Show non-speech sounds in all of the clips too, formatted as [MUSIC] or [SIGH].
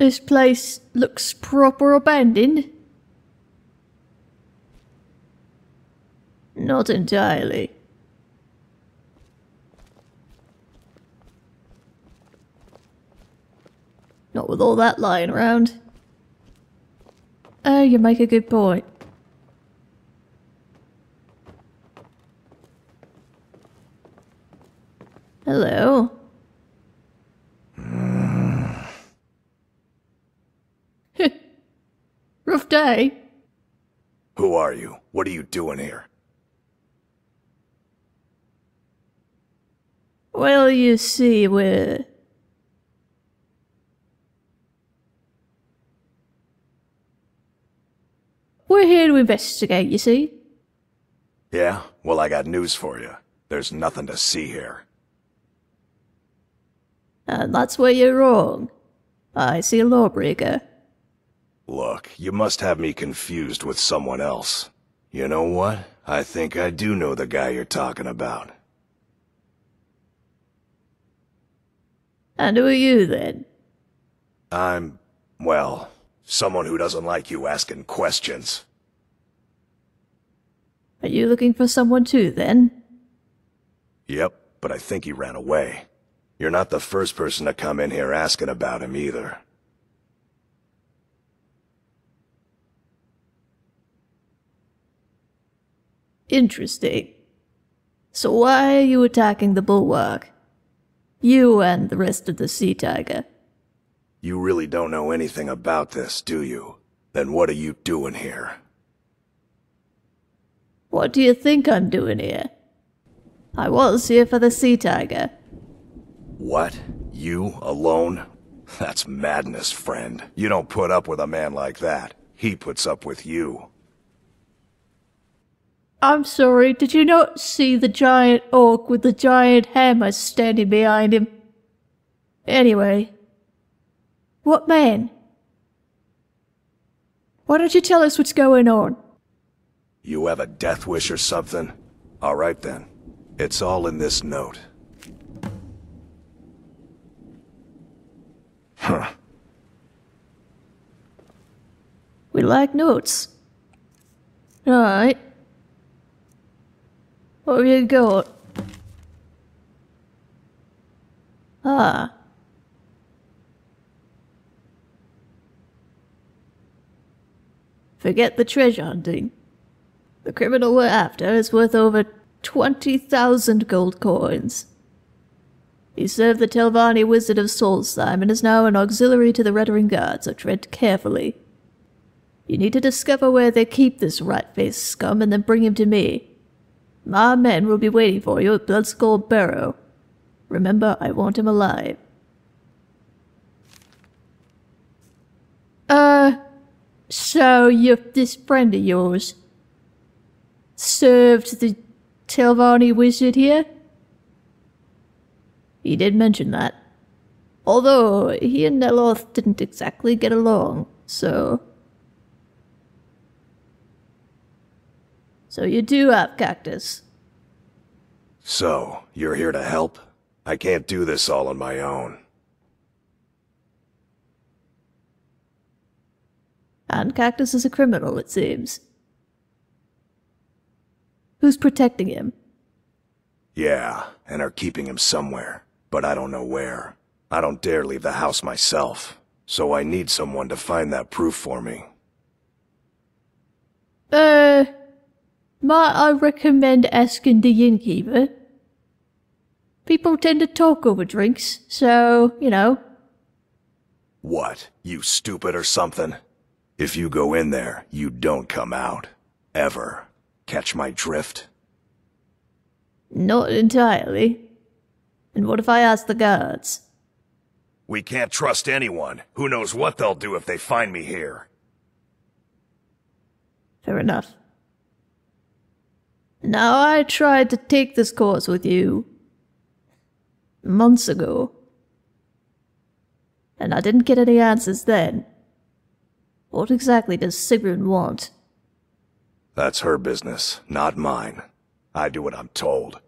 This place looks proper abandoned. Not entirely. Not with all that lying around. Oh, you make a good point. Hello. Day. Who are you? What are you doing here? Well, you see, we're. We're here to investigate, you see. Yeah? Well, I got news for you. There's nothing to see here. And that's where you're wrong. I see a lawbreaker. Look, you must have me confused with someone else. You know what? I think I do know the guy you're talking about. And who are you then? I'm, well, someone who doesn't like you asking questions. Are you looking for someone too then? Yep, but I think he ran away. You're not the first person to come in here asking about him either. Interesting. So why are you attacking the bulwark? You and the rest of the sea tiger. You really don't know anything about this, do you? Then what are you doing here? What do you think I'm doing here? I was here for the sea tiger. What? You? Alone? That's madness, friend. You don't put up with a man like that. He puts up with you. I'm sorry, did you not see the giant orc with the giant hammer standing behind him? Anyway. What man? Why don't you tell us what's going on? You have a death wish or something? Alright then. It's all in this note. Huh. We like notes. Alright. Have you got? Ah. Forget the treasure hunting. The criminal we're after is worth over 20,000 gold coins. He served the Telvanni Wizard of Solstheim and is now an auxiliary to the Redoran Guard, so tread carefully. You need to discover where they keep this rat-faced scum and then bring him to me. My men will be waiting for you at Bloodskal Barrow. Remember, I want him alive. Uh, so you this friend of yours served the Telvanni wizard here? He did mention that. Although he and Neloth didn't exactly get along, so. So you do have cactus. So, you're here to help? I can't do this all on my own. And Cactus is a criminal, it seems. Who's protecting him? Yeah, and are keeping him somewhere, but I don't know where. I don't dare leave the house myself, so I need someone to find that proof for me. Uh, might I recommend asking the innkeeper? People tend to talk over drinks, so, you know. What, you stupid or something? If you go in there, you don't come out. Ever. Catch my drift? Not entirely. And what if I ask the guards? We can't trust anyone. Who knows what they'll do if they find me here. Fair enough. Now, I tried to take this course with you months ago, and I didn't get any answers then. What exactly does Sigrun want? That's her business, not mine. I do what I'm told.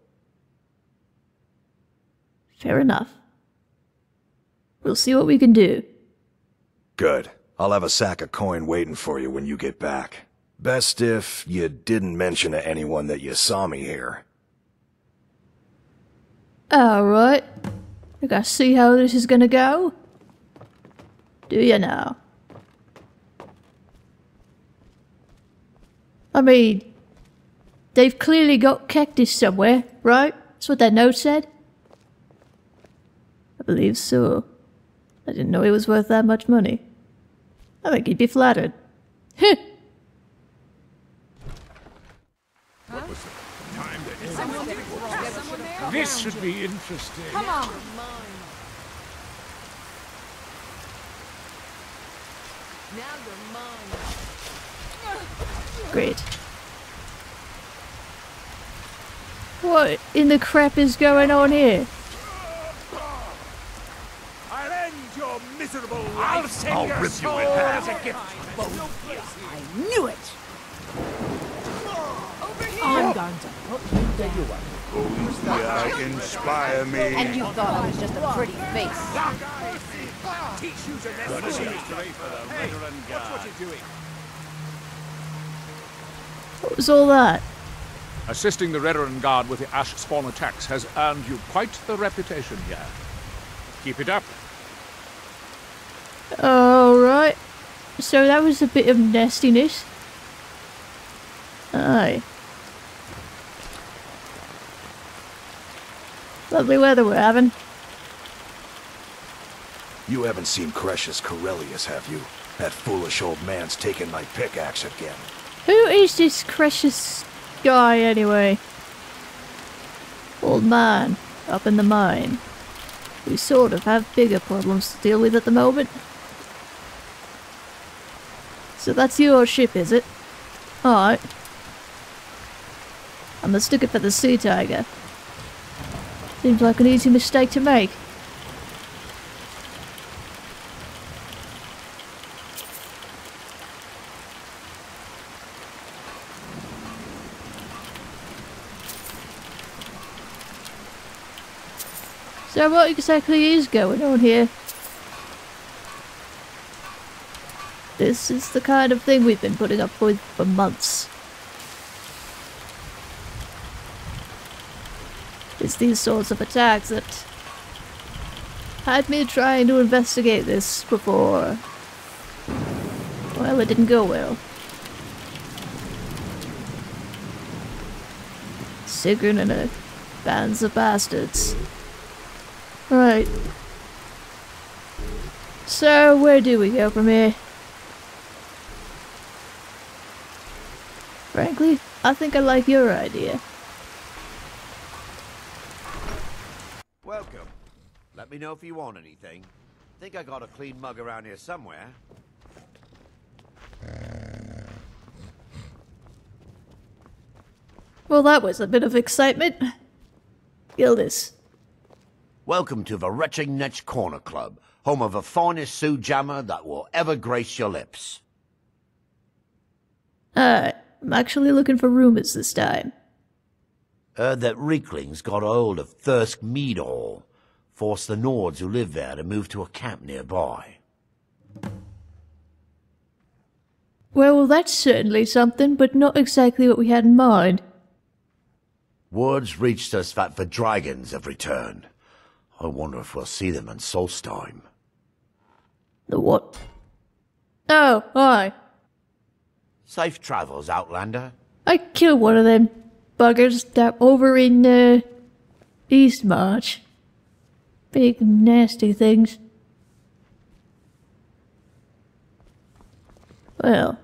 Fair enough. We'll see what we can do. Good. I'll have a sack of coin waiting for you when you get back. Best if you didn't mention to anyone that you saw me here. Alright. I gotta see how this is gonna go. Do you now? I mean, they've clearly got cactus somewhere, right? That's what that note said? I believe so. I didn't know he was worth that much money. I think he'd be flattered. Heh! This should be interesting. Come on. Now you're mine. Great. What in the crap is going on here? I'll end your miserable life. I'll I'll your rip you in half. as a gift. I knew it. I'm going to put you down. Yeah, inspire me. And you thought I was just a pretty face. Teach you to necessary. Hey, watch what you're doing. What was all that? Assisting the Redoran Guard with the Ash Spawn attacks has earned you quite the reputation here. Keep it up. Alright. So that was a bit of nastiness. Aye. Lovely weather we're having. You haven't seen Crescius Caerellius, have you? That foolish old man's taken my pickaxe again. Who is this precious guy anyway? Old man, up in the mine. We sort of have bigger problems to deal with at the moment. So that's your ship, is it? Alright. I'm mistook it for the Sea Tiger. Seems like an easy mistake to make. So what exactly is going on here? This is the kind of thing we've been putting up with for months. It's these sorts of attacks that had me trying to investigate this before. Well, it didn't go well. Sigrun and her bands of bastards. Right. So, where do we go from here? Frankly, I think I like your idea. Welcome. Let me know if you want anything. Think I got a clean mug around here somewhere. Well, that was a bit of excitement. Geldis. Welcome to the Retching Netch Corner Club, home of the finest Sujamma that will ever grace your lips. Alright, I'm actually looking for rumors this time. Heard that Riekling's got hold of Thirsk Meadhall, forced the Nords who live there to move to a camp nearby. Well, that's certainly something, but not exactly what we had in mind. Words reached us that the dragons have returned. I wonder if we'll see them in Solstheim. The what? Oh, aye. Safe travels, Outlander. I killed one of them buggers that over in, uh, East March. Big, nasty things. Well.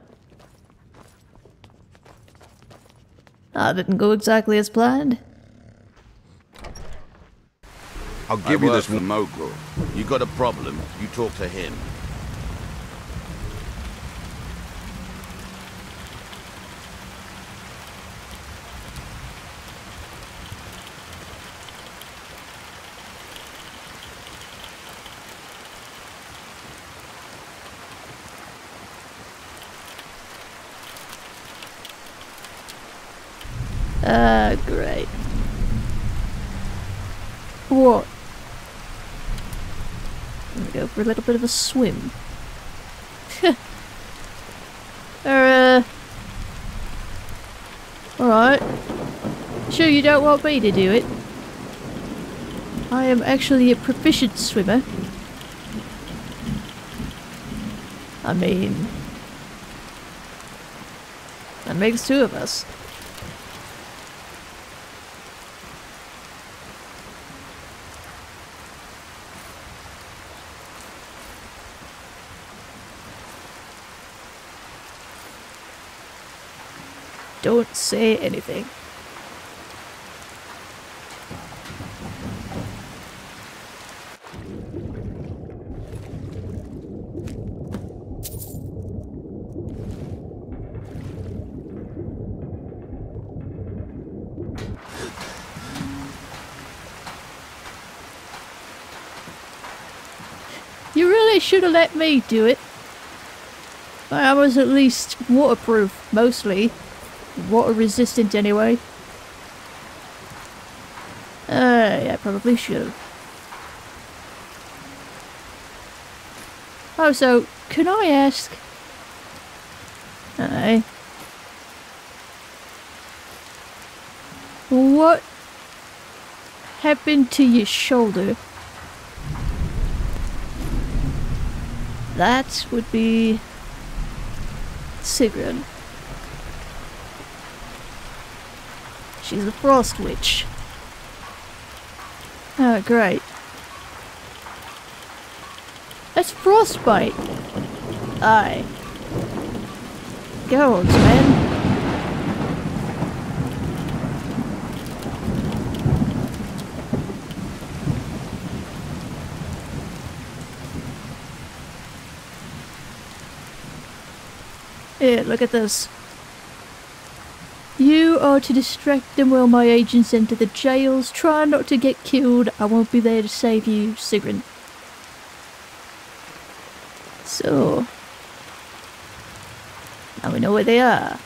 That didn't go exactly as planned. I'll give you this for Mogul. You got a problem, you talk to him. Ah, great. What? I'm gonna go for a little bit of a swim. [LAUGHS] uh... Alright. Sure you don't want me to do it? I am actually a proficient swimmer. I mean... That makes two of us. Don't say anything. You really should have let me do it. I was at least waterproof, mostly. Water resistant anyway. Uh, yeah, probably should have. Oh, so, can I ask? Aye. What happened to your shoulder? That would be Sigrun. She's a frost witch. Oh, great. That's frostbite. Aye. Gods, man. Here, look at this. You are to distract them while my agents enter the jails. Try not to get killed. I won't be there to save you, Sigrun. So. Now we know where they are.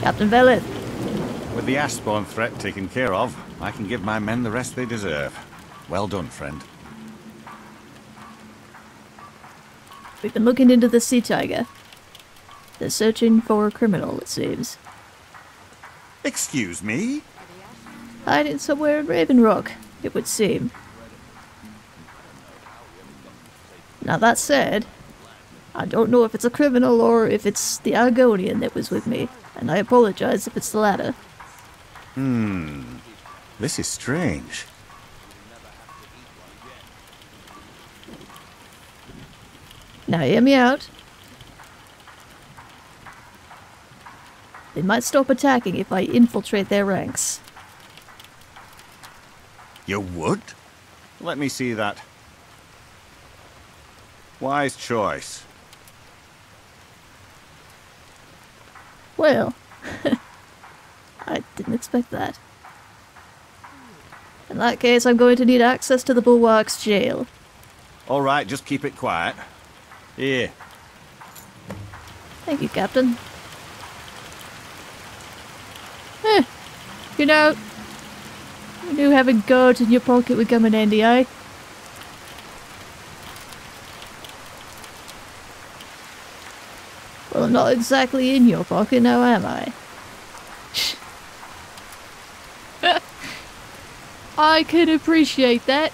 Captain Veleth. With the Ash Spawn threat taken care of, I can give my men the rest they deserve. Well done, friend. We've been looking into the Sea Tiger. They're searching for a criminal, it seems. Excuse me? Hiding somewhere in Raven Rock, it would seem. Now that said, I don't know if it's a criminal or if it's the Argonian that was with me, and I apologize if it's the latter. Hmm. This is strange. Now hear me out. They might stop attacking if I infiltrate their ranks. You would? Let me see that. Wise choice. Well, [LAUGHS] I didn't expect that. In that case, I'm going to need access to the Bulwark's jail. All right, just keep it quiet. Here. Thank you, Captain. Eh, you know, you knew having guards in your pocket would come in handy, eh? Well, I'm not exactly in your pocket now, am I? [LAUGHS] I can appreciate that.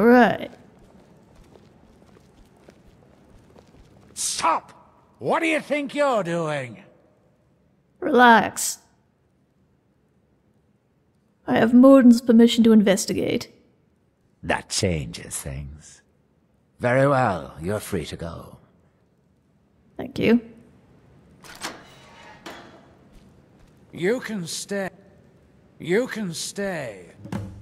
Alright. Stop! What do you think you're doing? Relax. I have Morden's permission to investigate. That changes things. Very well, you're free to go. Thank you. You can stay. You can stay.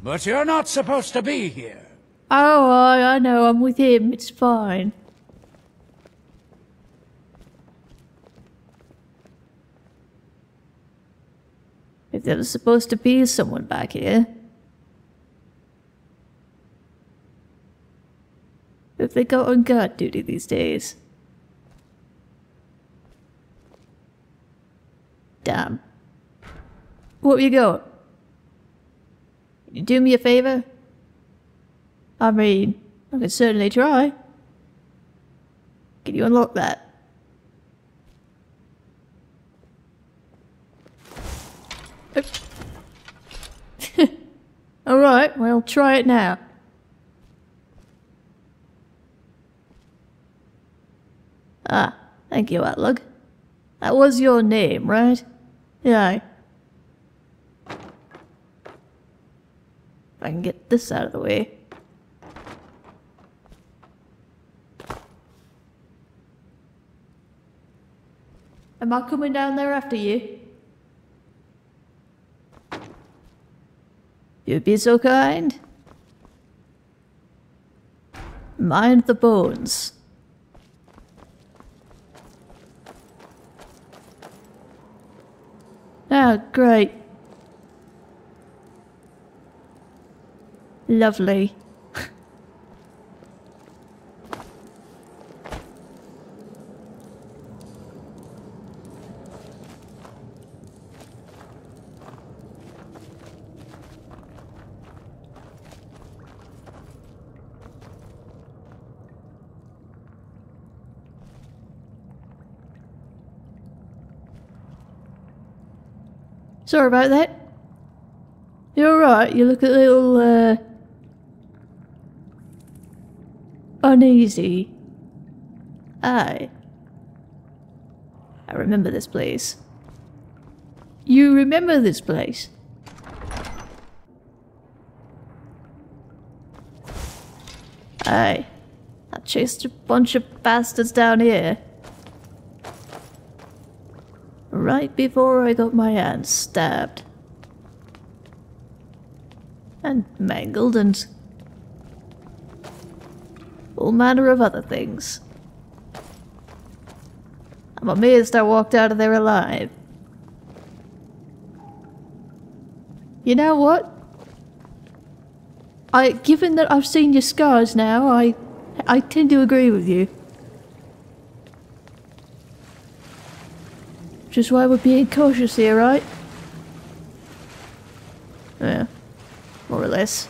But you're not supposed to be here. Oh, I, I know, I'm with him, it's fine. If there was supposed to be someone back here. If they go on guard duty these days. Damn. Where you going? Can you do me a favor? I mean, I can certainly try. Can you unlock that? [LAUGHS] Alright, well, try it now. Ah, thank you, Atlug. That was your name, right? Yeah. If I can get this out of the way. Am I coming down there after you? You'd be so kind. Mind the bones. Ah, great. Lovely. Sorry about that. You're alright, you look a little, uh, uneasy. Aye. I remember this place. You remember this place? Aye. I chased a bunch of bastards down here. Right before I got my hand stabbed. And mangled and all manner of other things. I'm amazed I walked out of there alive. You know what? I, given that I've seen your scars now, I, I tend to agree with you. Just why we're being cautious here, right? Yeah, more or less.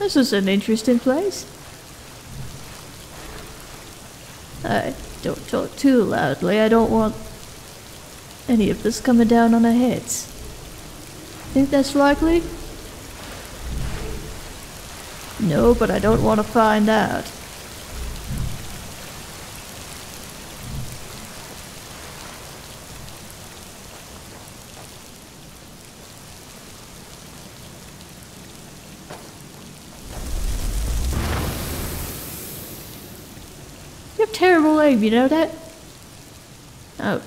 This is an interesting place. I don't talk too loudly. I don't want any of this coming down on our heads. Think that's likely? No, but I don't want to find out. Terrible aim, you know that? Oh.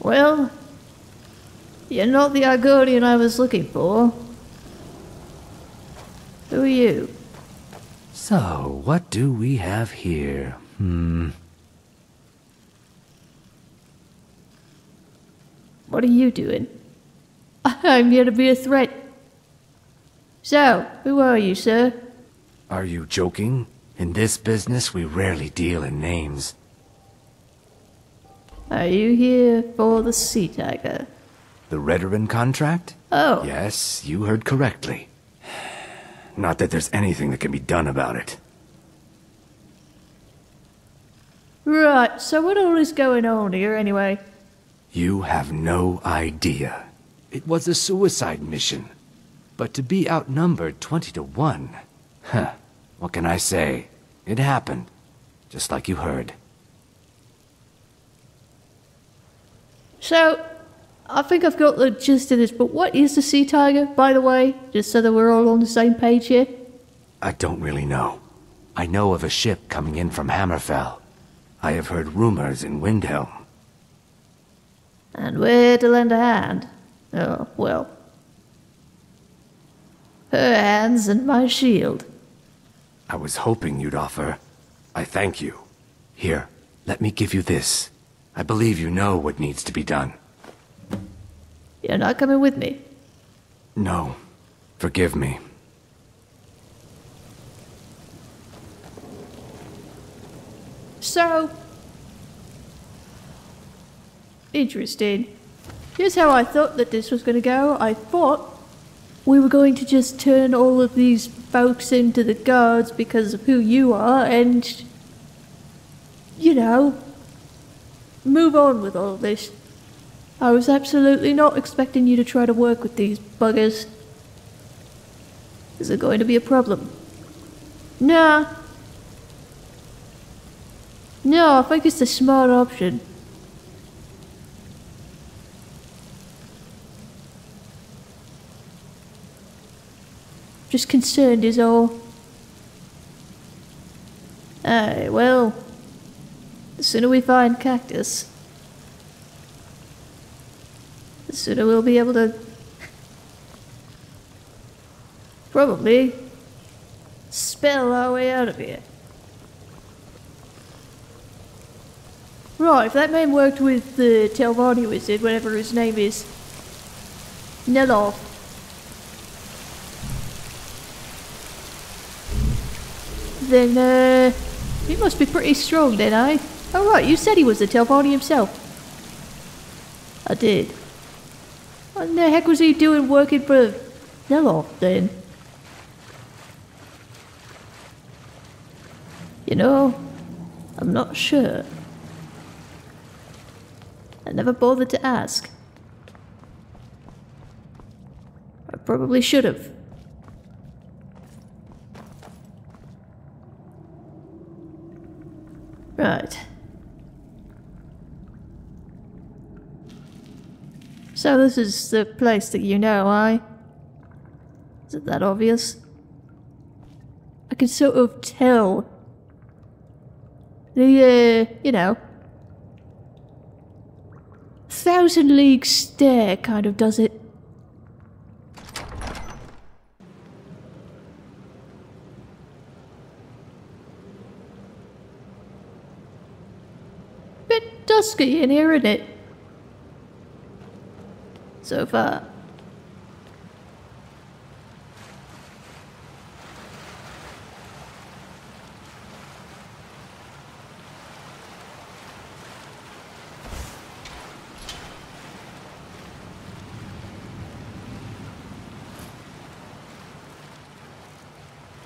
Well, you're not the Argonian I was looking for. Who are you? So, what do we have here? Hmm. What are you doing? [LAUGHS] I'm here to be a threat. So, who are you, sir? Are you joking? In this business, we rarely deal in names. Are you here for the Sea Tiger? The Redoran contract? Oh. Yes, you heard correctly. [SIGHS] Not that there's anything that can be done about it. Right, so what all is going on here anyway? You have no idea. It was a suicide mission. But to be outnumbered 20 to 1. Huh. What can I say? It happened. Just like you heard. So, I think I've got the gist of this, but what is the Sea Tiger, by the way? Just so that we're all on the same page here? I don't really know. I know of a ship coming in from Hammerfell. I have heard rumors in Windhelm. And where to lend a hand? Oh, well. Her hands and my shield. I was hoping you'd offer. I thank you. Here, let me give you this. I believe you know what needs to be done. You're not coming with me. No. Forgive me. So. Interesting. Here's how I thought that this was going to go. I thought we were going to just turn all of these folks into the guards because of who you are and. You know. Move on with all this. I was absolutely not expecting you to try to work with these buggers. Is it going to be a problem? Nah. No, I think it's the smart option. Just concerned is all. Aye, well, the sooner we find Cactus, the sooner we'll be able to probably spell our way out of here. Right, if that man worked with uh, the Telvanni wizard, whatever his name is, Neloth. Then, uh, he must be pretty strong then, eh? Oh right, you said he was the Telvanni himself. I did. What the heck was he doing working for Neloth then? You know, I'm not sure. I never bothered to ask. I probably should have. Right. So this is the place that you know, I. Is it that obvious? I can sort of tell. The, uh, you know, Thousand League Stare kind of does it. Bit dusky in here, isn't it? So far.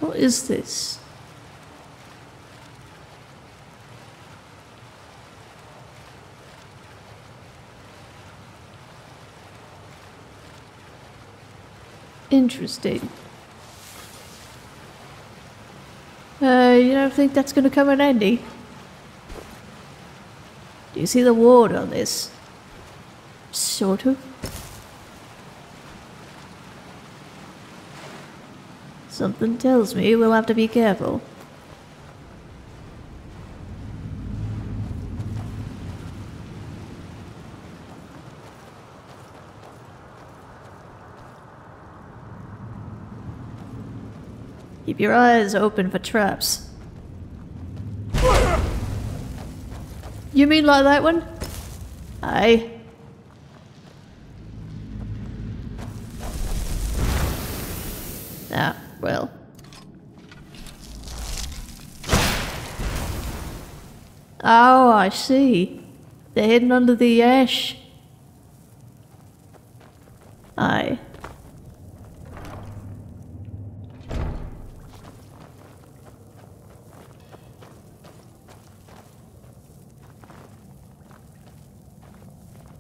What is this? Interesting. Uh, you don't think that's gonna come in handy? Do you see the ward on this? Sort of. Something tells me we'll have to be careful. Keep your eyes open for traps. You mean like that one? Aye. Ah, well. Oh, I see. They're hidden under the ash. Aye.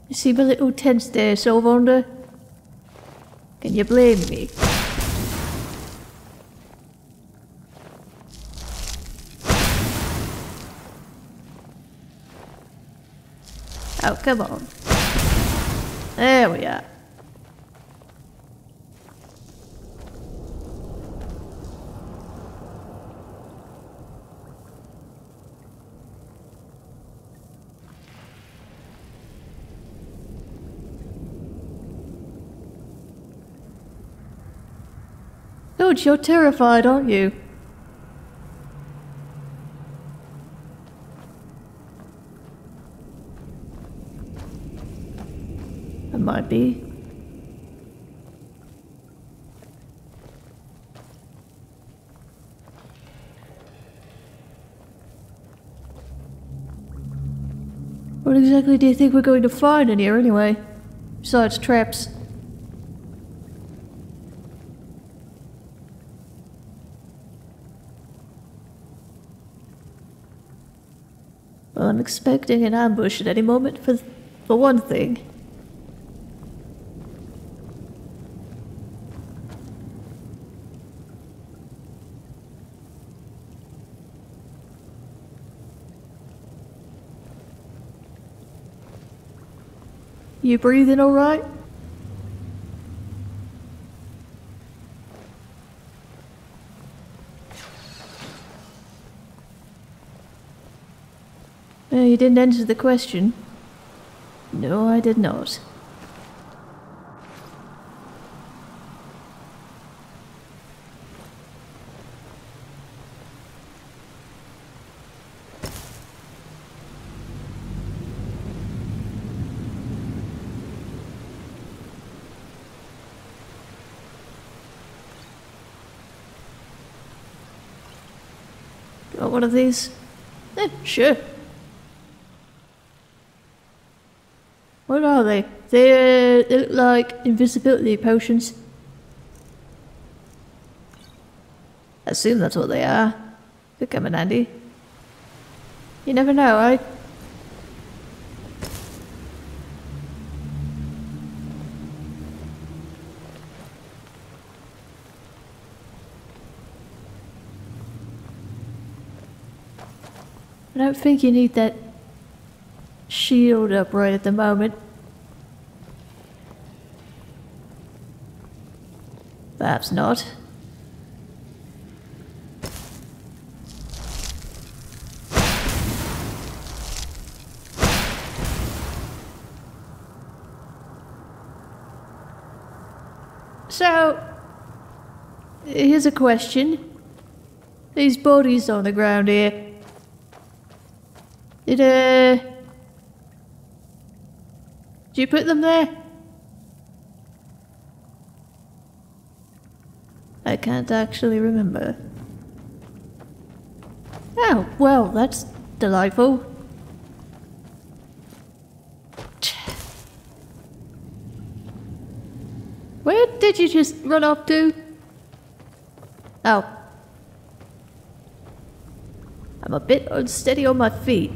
You see little tent there, Solvondur? Can you blame me? Oh, come on. There we are. Don't, you're terrified, aren't you? I might be. What exactly do you think we're going to find in here anyway? Besides traps. I'm expecting an ambush at any moment for, for one thing. You breathing all right? Didn't answer the question. No, I did not. Got one of these? Eh, sure. What are they? They, they look like invisibility potions. I assume that's what they are. Could come in handy. You never know, right? I don't think you need that shield up right at the moment. Perhaps not. So, here's a question. These bodies on the ground here. Did, uh... Did you put them there? Can't actually remember. Oh, well, that's delightful. Where did you just run off to? Oh. I'm a bit unsteady on my feet.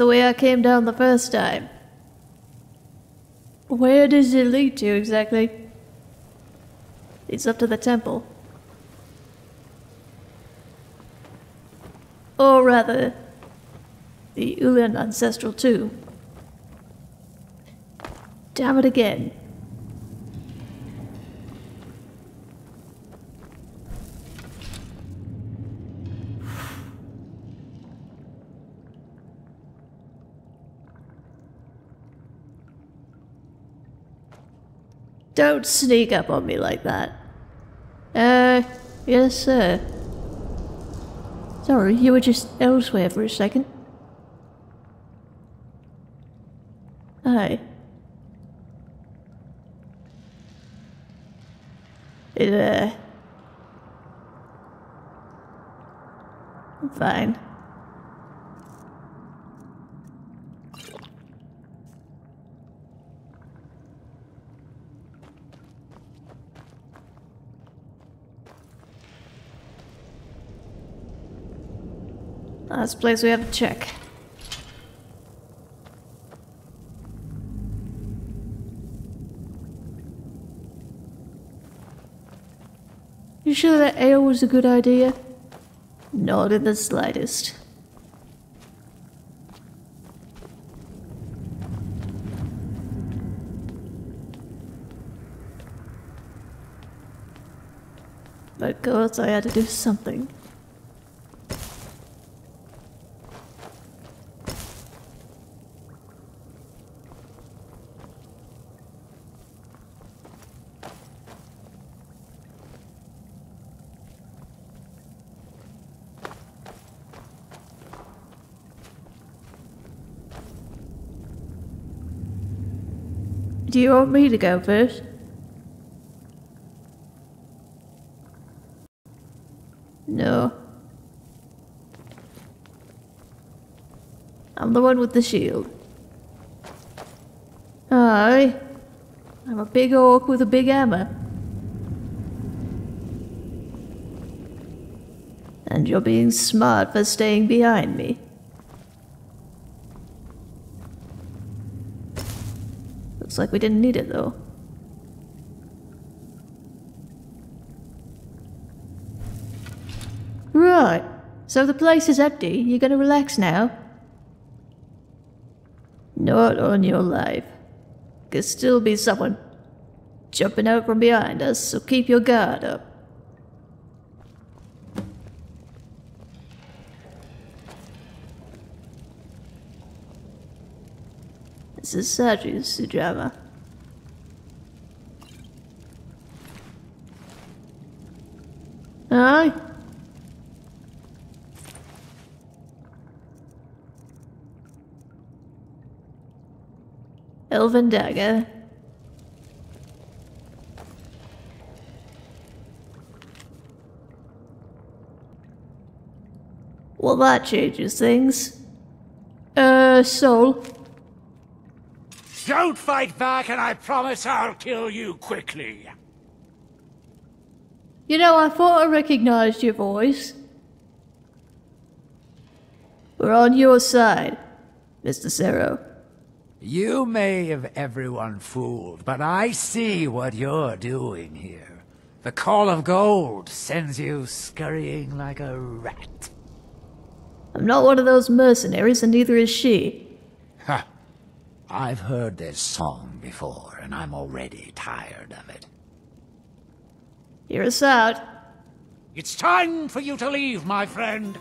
The way I came down the first time. Where does it lead to exactly? It's up to the temple. Or rather, the Ulen ancestral tomb. Damn it again. Don't sneak up on me like that. Uh, yes, sir. Sorry, you were just elsewhere for a second. Hi. It, uh... I'm fine. Last place we have to check. You sure that ale was a good idea? Not in the slightest. But girls, I had to do something. Do you want me to go first? No. I'm the one with the shield. Aye. I'm a big orc with a big hammer. And you're being smart for staying behind me. Looks like we didn't need it though. Right. So the place is empty. You're gonna relax now? Not on your life. Could still be someone jumping out from behind us, so keep your guard up. This is Saju Sujamma. Aye. Elven dagger. Well, that changes things. Uh, soul. Don't fight back, and I promise I'll kill you quickly. You know, I thought I recognized your voice. We're on your side, Mr. Zero. You may have everyone fooled, but I see what you're doing here. The Call of Gold sends you scurrying like a rat. I'm not one of those mercenaries, and neither is she. Ha! I've heard this song before, and I'm already tired of it. Hear us out. It's time for you to leave, my friend.